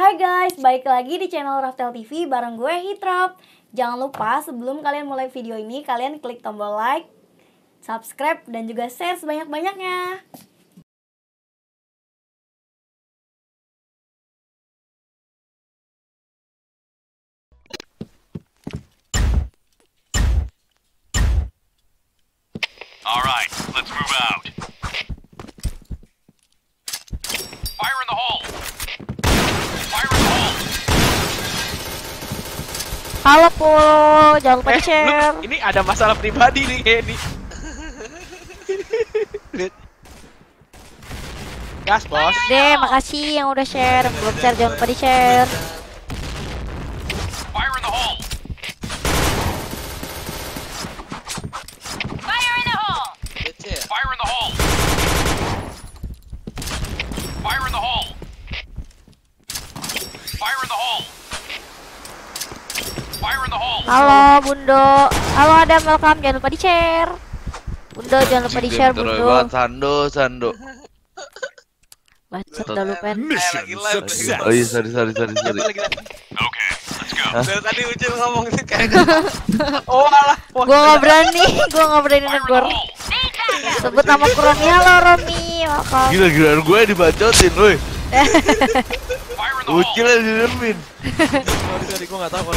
Hai guys, balik lagi di channel Raftel TV bareng gue Hitrop. Jangan lupa sebelum kalian mulai video ini, kalian klik tombol like, subscribe, dan juga share sebanyak-banyaknya. Halo Polo, jangan lupa Eh, share. lu, ini ada masalah pribadi nih ini. Gas, bos. Deh, makasih yang udah share. Belum share jangan lupa di share. Fire in the hole. Fire in the hole. Fire in the hole. Fire in the hole. Fire in the hole. Fire in the hole. Bundo. Halo Adam, welcome. Jangan lupa di share. Bundo jangan lupa di share Terus Bundo. Sando, Sando. Bacot. Mission success. Oh iya, sorry, sorry, sorry, sorry. Lagi. Okay, let's go. Dari tadi Ucil ngomong sih kayak Oh alah. Gua nggak berani, gua nggak berani negor. Sebut nama Romi. Halo Romi. Gila, gila gue dibacotin, woi. Ucil yang didemin. Sorry, sorry, gua nggak tahu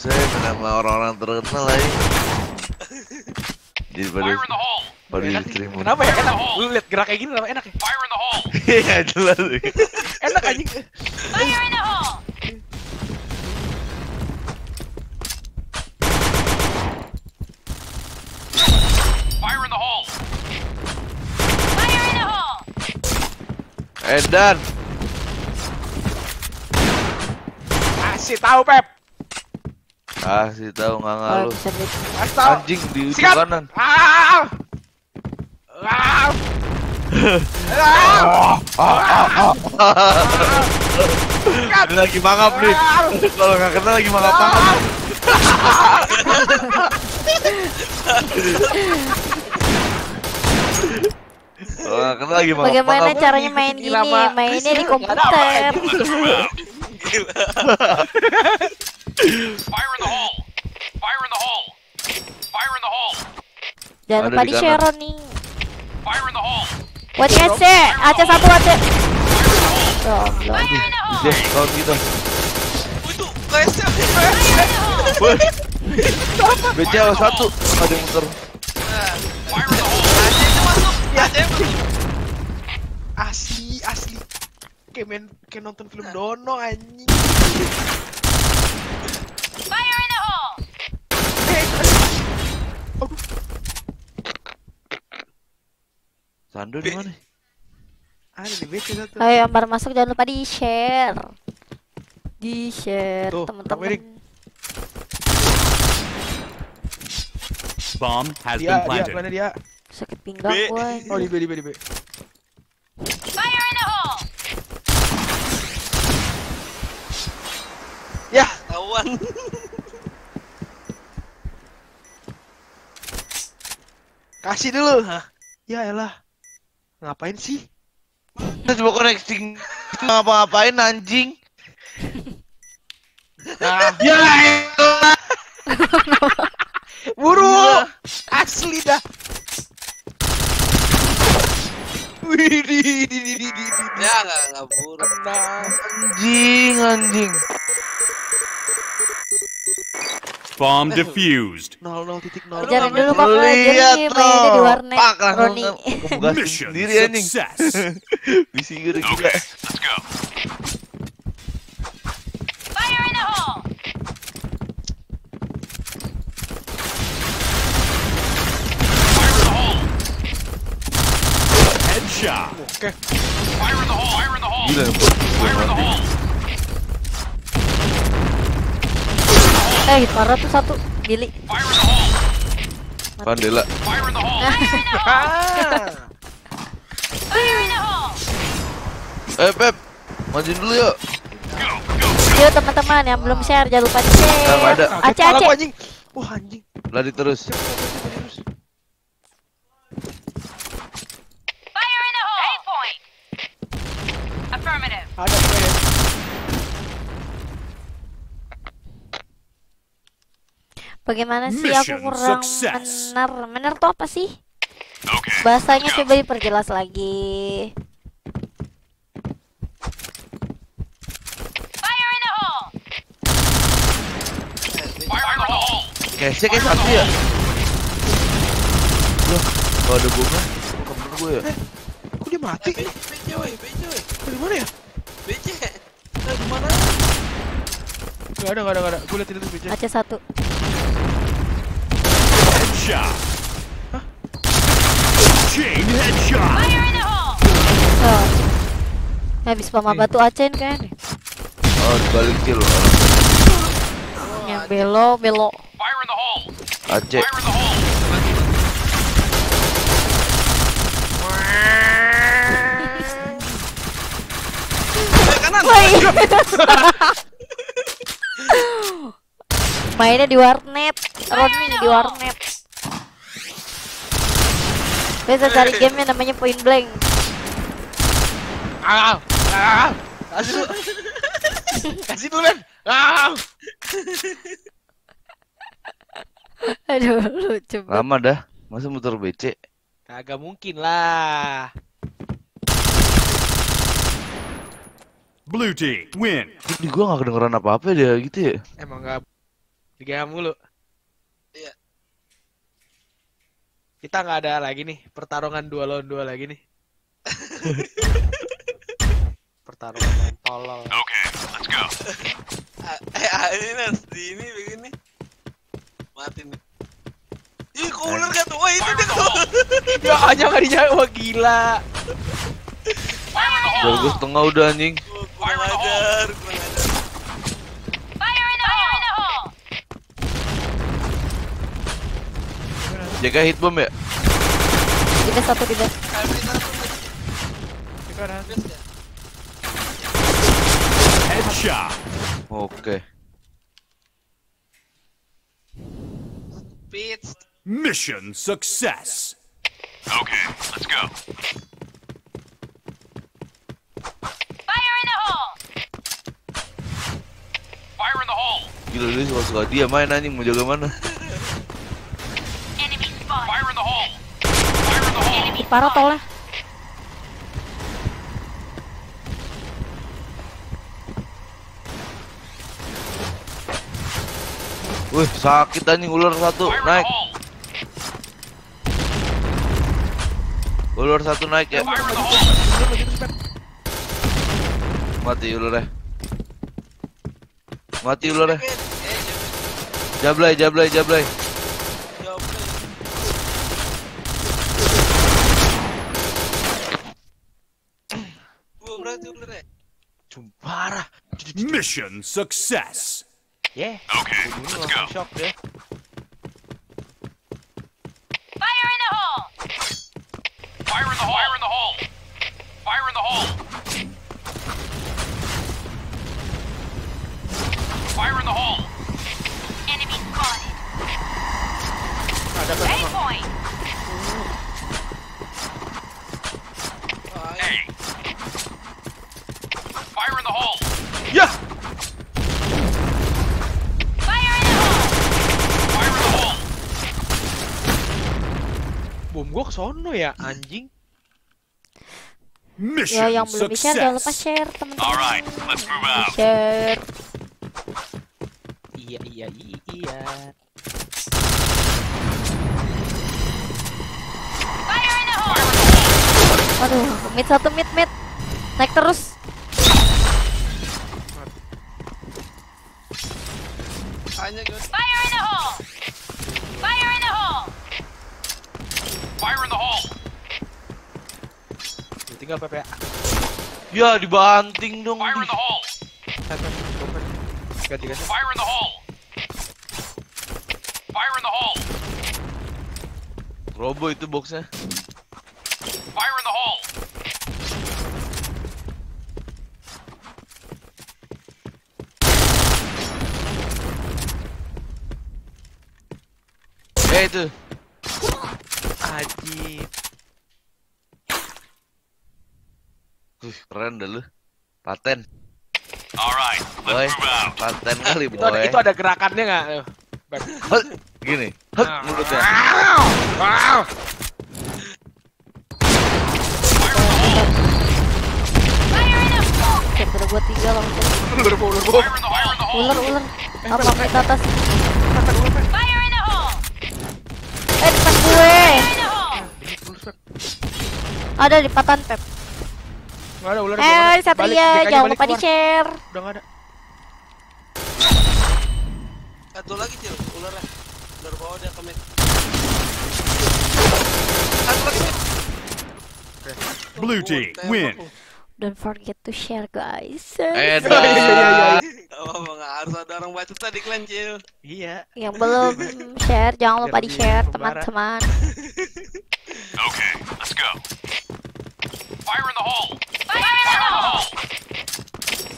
Saya nama orang-orang terkenal lagi. Jadi pada pada diterima. Kenapa ya enak? Lu lihat gerak kayak gini kenapa enak ya? Fire in the hole. Iya, jelas. Enak anjing. Fire in the hole. Fire in the hole. Fire in the hole. Edan. Kasih tahu Pep. Kasih tahu nggak Oh, ngalu. Anjing di ujung Sikat. kanan. Ah! Ah! Ini lagi mangap nih. Kalau nggak kenal lagi mangap mangap. Nggak kenal lagi mangap Bagaimana caranya main Mak. Mainnya di komputer. Fire in the hole. Fire in the hole. Fire in the hole. Jangan Ada lupa di share nih. Fire in the hole. Buat AC, AC satu AC. Goblok. Deh, kawan kita. Itu. Woi. BCA satu. Ada yang muter. Ya, asli asli kayak main kayak nonton film Dono anjing Fire in the hole. Sando di mana? ada di BC satu Ayo yang baru masuk jangan lupa di share. Di share teman-teman. Bomb has dia dia mana dia Sakit pinggang gue. oh di B di B di B Fire in the hole. ya kawan kasih dulu Hah? ya elah ngapain sih Kita coba connecting ngapa-ngapain anjing. nah Ya elah. buru asli dah Wih, di, di, di, di, di, di. Ya nggak nggak buruk. Anjing, anjing. Bomb defused. nol nol titik nol Ajarin dulu kok Lihat jadi mainnya di loh. warnet. Pak, langsung Roni. Mission sendiri anjing. success. Bisi gede Eh, parah tuh satu. Hole. Pandela. Eh, Pep. Majuin dulu yuk. Yuk teman-teman yang belum share jangan lupa di share. Ada. Aceh Aceh. anjing wah anjing Lari terus. Fire in the hole. A for Ada Bagaimana sih aku kurang benar. Benar tuh apa sih? Okay. Bahasanya coba diperjelas lagi. Fire in the hole. Kayaknya kayak satu ya. Loh, kalau ada bomnya, bukan bener gue ya. Kok dia mati? BC woi, BC woi. Dari mana ya? BC. Nah, di mana? Gak ada, gak ada, gak ada. Gue liatin itu BC. Aja satu. Headshot. Chain headshot. Oh. Habis pama batu acen kan? Oh, dibalik kill. Yang belo belo. Fire in the hole. Aceh. Fire in the hole. Woi. Mainnya di warnet. Rodney di warnet. Biasa cari game yang namanya point blank. Ah, ah, kasih dulu. kasih dulu, men. Ah, Aduh, lucu. Lama dah. Masa muter BC? kagak mungkin lah. Blue team win. Ini gue gak kedengeran apa-apa dia gitu ya. Emang gak digaya mulu. Iya. Kita nggak ada lagi nih pertarungan dua lawan dua lagi nih. pertarungan yang tolol. Okay, let's go. Eh, ah, ini di ini begini. Mati nih. Ih, kok ular kan? Wah, itu dia. Ya hanya nggak dijawab gila. Fire in the Udah anjing. Wah, kurang ajar, kurang ajar. Jaga hit bomb ya? Di base satu di base. Headshot. Oke. Pitch. Mission success. Okay, let's go. Fire in the hole. Gila dia suka-suka dia main anjing mau jaga mana? Parah tolnya. Wih sakit anjing ular satu naik. Ular satu naik ya. Mati ularnya. Mati ularnya. Pit. Eh, jawab. Jablay jablay jablay. Mission success. Yeah. Okay, let's go. Sono ya, anjing. Mission Ya yang belum share jangan lupa share teman-teman. Alright, let's move Di out. share. Iya, iya, iya. Waduh, mid satu mid mid. Naik terus. hanya gue Fire in the hole. Tinggal PPA. Ya dibanting dong. Fire in the hole. Ganti ganti. Fire in the hole. Fire in the hole. Robo itu boxnya. Fire in the hole. Eh itu. Ajib. Wih, keren dah lu. Paten. Alright, Boy. let's move out. Paten kali, Itu ada boy. itu ada gerakannya nggak? Beb. Hek, Gini. Hek, mulutnya. Wow. Oke, udah gua tiga langsung. Ulur bu, ulur bu. Fire in the hole. Fire in the hole. Ular, ular. Apa ke atas? Eh, depan gue. Ada di patan Pep. Nggak ada ular. Eh, Satria, aja, jangan lupa di keluar. share. Udah nggak ada. Satu lagi cil, ular lah. Ular bawah dia ke mid. Satu lagi. Blue team win. Don't forget to share, guys. Eh, Iya, iya, iya. Harus ada orang baca tadi klan cil. Iya. Yang belum share, jangan lupa di share, teman-teman. Okay, let's go. Fire in the hole. Fire in the hole.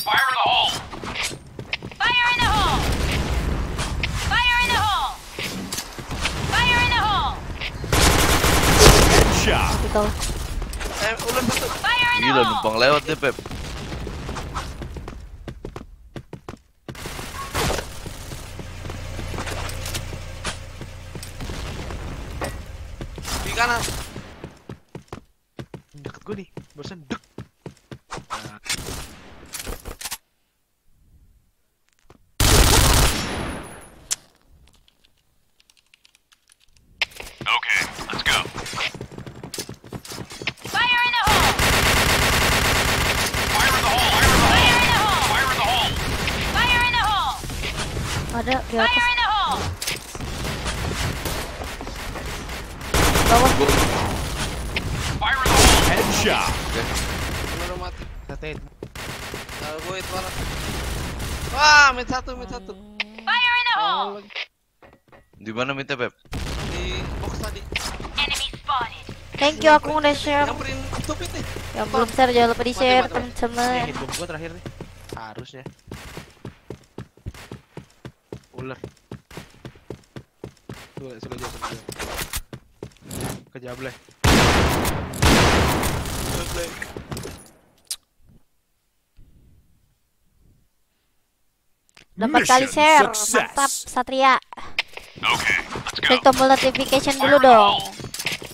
Fire in the hole. Fire in the hole! Fire in the hole! Fire in the hole! Headshot. Gitu. Eh, ular satu. Fire in the Gila, hole! numpang lewat deh, Pep. Di kanan. Deket gue nih. Barusan dek. Nah, Okay, let's go. Fire in the hole! Fire in the hole. Fire in the hole. Fire in the hole. Fire in the hole! Ada di Fire atas in the hole! bawah. Fire in the hole. Headshot. Udah mati. Gue itu malah. Wah, mid satu, mid satu. Fire in the hole! Di mana minta, Pep? Di box tadi. Enemy spotted! Thank you aku udah share. Nyamperin stupid nih. Yang belum share jangan lupa di share, teman-teman. Eh, hit gue terakhir nih. Harusnya. Ular. Tuh, sudah jauh, sudah Dapat kali share. success. Mantap, Satria. Okay. Klik tombol notification dulu Fire in the dong. hole.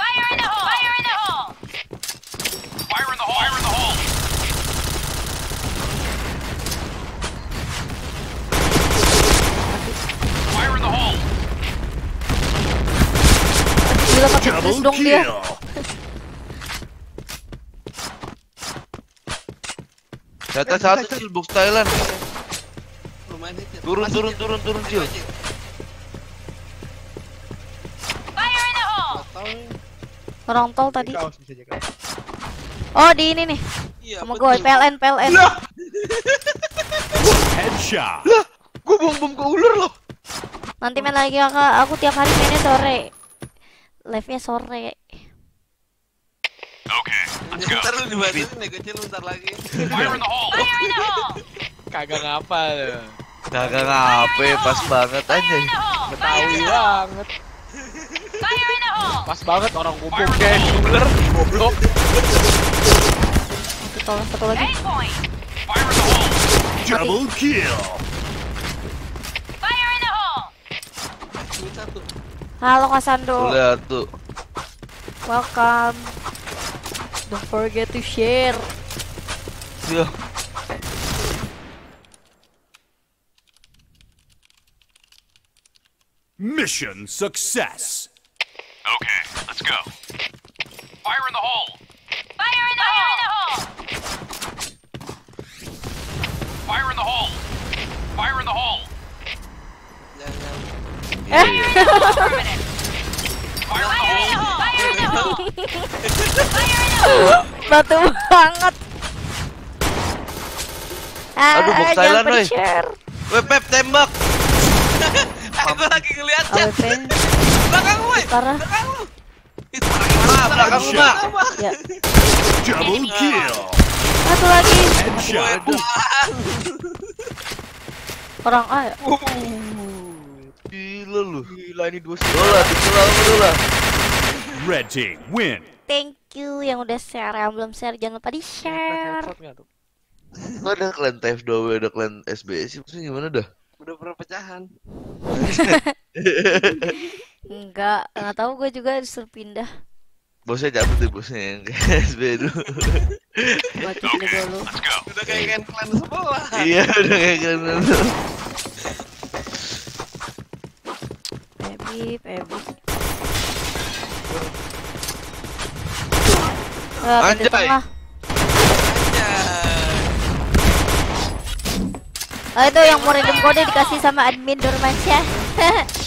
Fire in the hole! Fire in the hole! Fire in the hole. Fire in the hole. Fire in the hole. Gila pakai terus Double dong dia. Kill. Kata satu Cil, box Thailand. Lumayan hit ya. Turun, turun, turun, turun. Fire in the hole! Nih. Orang tol tadi. Kaos bisa jaga. Oh, di ini nih. Iya, Sama gue PLN PLN. Headshot. Gue bom bom ke ular loh. Nanti main lagi kakak. Aku tiap hari mainnya sore. Live-nya sore. Okay, let's go. Ntar lu dibantuin nih kecil bentar lagi. Fire in the hole. Fire in the hole! Kagak ngapa loh. Kagak ngape, pas banget aja. Betawi banget. Fire in the hole! Pas banget orang bom kayak ular. Goblok. Satu tol, satu lagi. Eight point! Fire in the hole. Double kill. Fire in the hole! Halo Kasando. Lihat tuh. Welcome. Don't forget to share. Yo. Mission success. Okay, let's go. Fire in the hole. Fire in the hole! Fire in the hole. Fire in the hole. Jangan, jangan. Iya, iya. Affirmative! Fire in the Fire in the hole. hole! Fire in the hole! Fire in the hole! Batu banget. Ah, Aduh, box Thailand, lupa woy. di-share. Weh, Pep tembak. Aku lagi ngeliat chat. AWP Belakang lu, woi. parah. Belakang lu. Itu Ah, belakang lu. Ya, Double kill. satu lagi. Orang A ya? Gila lu. Gila ini dua Dola, ditulang dola. Red team win. Thank you yang udah share, yang belum share jangan lupa di share. Headshot nggak tuh? Kok ada klan TF2W, ada klan SBS sih? Maksudnya gimana dah? Udah perpecahan. Enggak, enggak tahu gue juga disuruh pindah. Bosnya cabut deh bosnya yang ke SB dulu. Mati dulu. Let's go. Udah kayak klan sebelah. Iya udah kayak klan dulu. Pebi, Pebi. Ah, Anjay. Ah, itu yang mau random kode dikasih sama admin Dormansyah.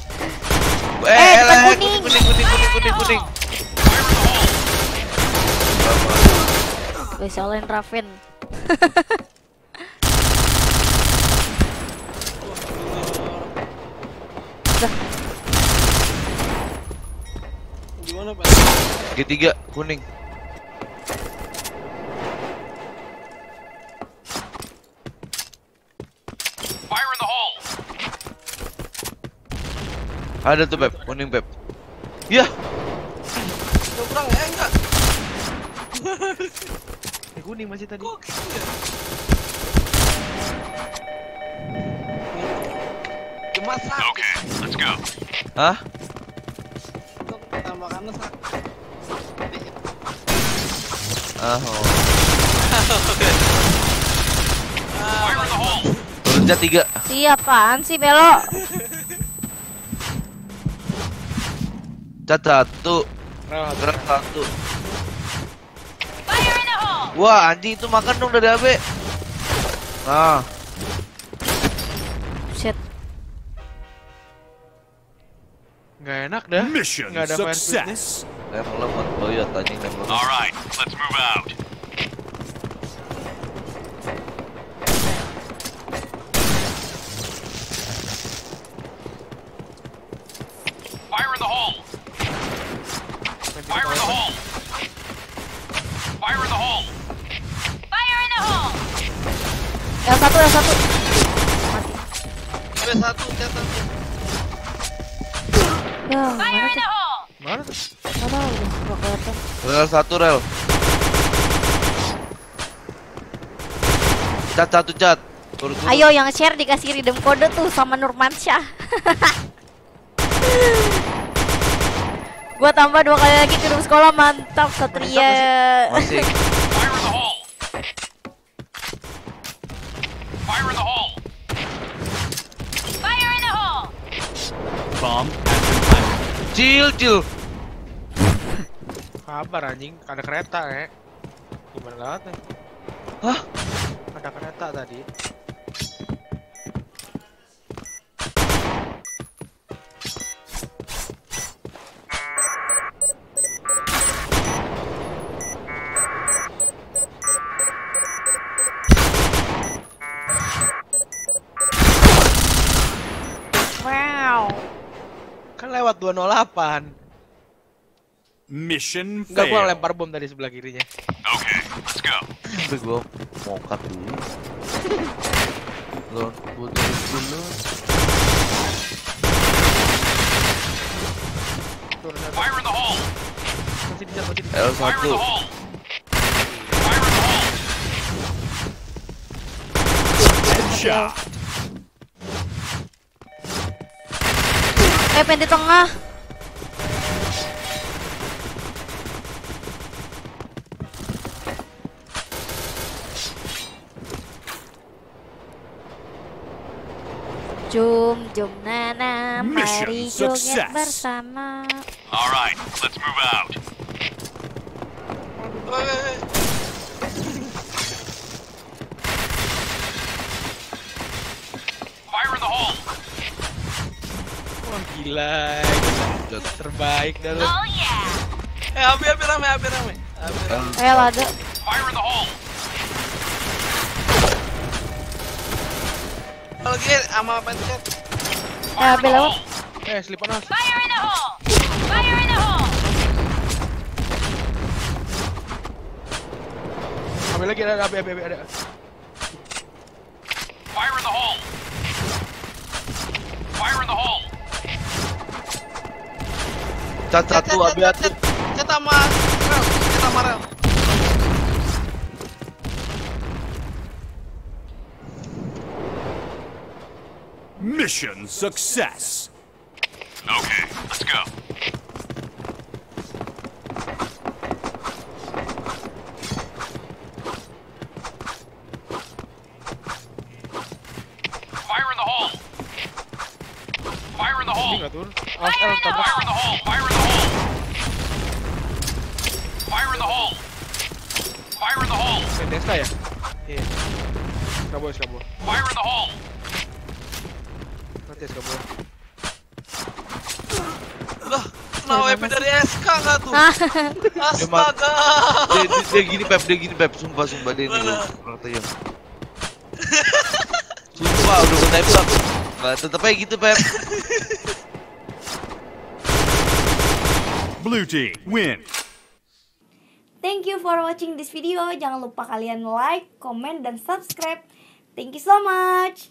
Eh, Eh, eh, depan eh, kuning. kuning, kuning, kuning, kuning, kuning. Gue salahin Raven. Gimana pak? G3 kuning. Fire in the hole. Ada tuh Pep, kuning Pep. Yah, Nyebrang ya enggak? Eh, kuning masih tadi. Kok gitu ya? Cuma sakit. Okay, let's go. hah? Itu pertama karena sakit. Ah, oh. Hole. Turun tiga. Siapaan sih Belo? Cat satu. Gerak satu. Wah, anjing itu makan dong dari AB. Nah, Shit. Nggak enak dah. Mission Nggak ada success. nembak lemot. Iya, anjing nembak. All right, let's move out. Fire in the hole. Fire in the hole. Fire in the hole. Fire in the hole! Yang satu, yang satu. Ada satu, cat satu. Ya, Fire mana in tuh? the hole! Mana tuh? Nggak tahu udah nggak kelihatan. Rel satu rel. Cat satu cat. Ayo yang share dikasih redeem kode tuh sama Nurmansyah. Gua tambah dua kali lagi kirim sekolah mantap Satria. Masih. Fire in the hole. Fire in the hole. Fire in the hole! Bomb has been planted. Cil, cil. Kabar anjing, ada kereta ya. Gimana lewatnya? Hah? Ada kereta tadi. 208. Mission Enggak gua lempar bom tadi sebelah kirinya. Okay, let's go. Tapi gua mau cut dulu. Lo putih dulu. Fire in the hole. Masih bisa, masih bisa. L Fire in the hole. Fire in the hole. Headshot. Eh, di tengah. Jum nana, Mission mari joget success. bersama. All right, let's move out. Fire in the hole. Wah gila, gila. terbaik dah lu. Oh yeah! Eh, api api rame, api rame. Api rame. Eh, ada. Fire in the hole. Lagi sama pencet. Eh, belok. hole. Eh. Fire in the hole! Fire in the hole! Ambil lagi ada api api api ada. Fire in the hole. Fire in the hole. cat satu cet sama rel, cet sama rel. Mission success. Okay, let's go. Fire in the hole. Fire in the hole. nggak turun. Awas L. Fire in the hole. Fire in the hole. Fire in the hole. Fire in the hole. Eh, ya? Iya. Kabur, kabur. Fire in the hole. Nanti kabur. Lah, kena WP dari SK nggak tuh? Ah, Astaga. Dia, dia, dia gini Pep, dia gini Pep, sumpah sumpah dia ini Mana? gua kata ya. Sumpah udah gue tembak. Nggak tetep aja gitu Pep. Blue team win. Thank you for watching this video. Jangan lupa kalian like, comment, dan subscribe. Thank you so much.